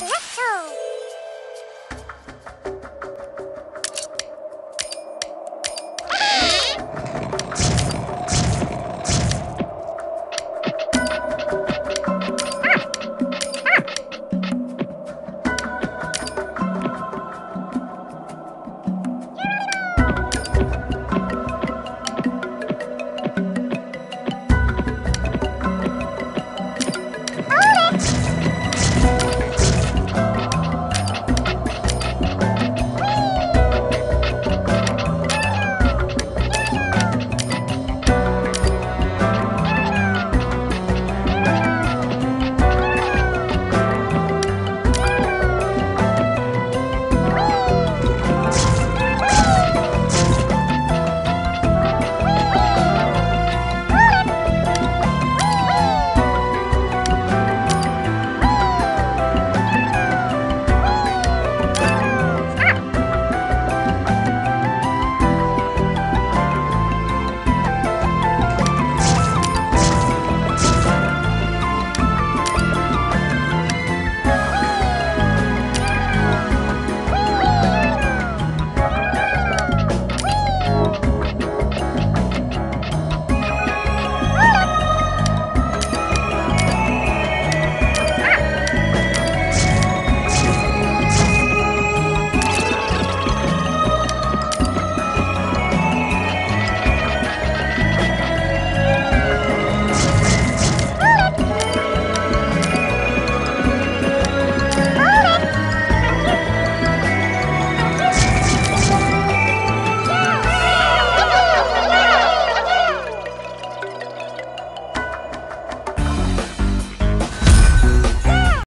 Let's go.